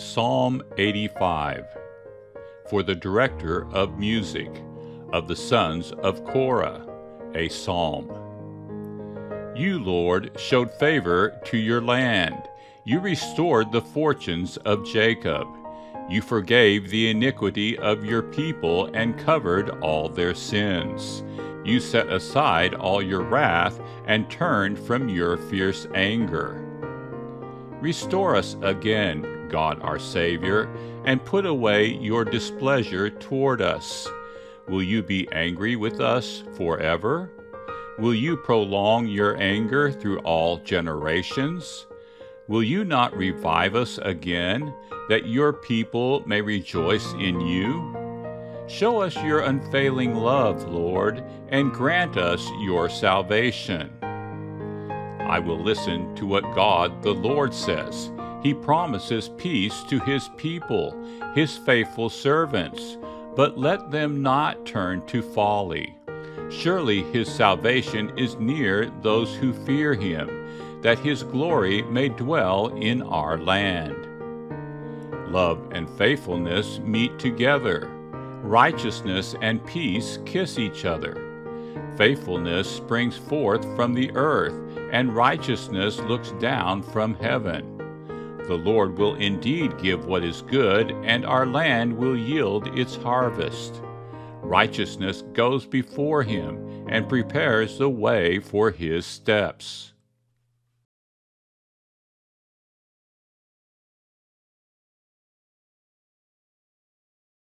Psalm 85 For the director of music of the sons of Korah, a psalm. You, Lord, showed favor to your land. You restored the fortunes of Jacob. You forgave the iniquity of your people and covered all their sins. You set aside all your wrath and turned from your fierce anger. Restore us again, God our Savior, and put away your displeasure toward us. Will you be angry with us forever? Will you prolong your anger through all generations? Will you not revive us again, that your people may rejoice in you? Show us your unfailing love, Lord, and grant us your salvation. I will listen to what God the Lord says. He promises peace to his people, his faithful servants, but let them not turn to folly. Surely his salvation is near those who fear him, that his glory may dwell in our land. Love and faithfulness meet together, righteousness and peace kiss each other. Faithfulness springs forth from the earth, and righteousness looks down from heaven. The Lord will indeed give what is good, and our land will yield its harvest. Righteousness goes before him and prepares the way for his steps.